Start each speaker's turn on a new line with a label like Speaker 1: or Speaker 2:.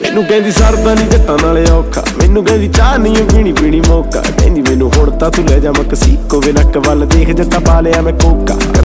Speaker 1: ਮੈਨੂੰ ਕਹਿੰਦੀ ਸਰਦਾ ਨਹੀਂ ਜੱਟਾਂ ਨਾਲੇ ਔਖਾ। ਮੈਨੂੰ ਕਹਿੰਦੀ, ਚਾਹ ਨਹੀਂ ਪੀਣੀ ਪੀਣੀ ਮੌਕਾ। ਕਹਿੰਦੀ, ਮੈਨੂੰ ਹੁਣ ਤਾਂ ਤੂੰ ਲੈ ਜਾ ਮਕਸੀਕੋ। ਵੇ ਨੱਕ ਵੱਲ ਦੇਖ, ਜੱਟਾ ਪਾ ਲਿਆ ਮੈਂ ਕੋਕਾ।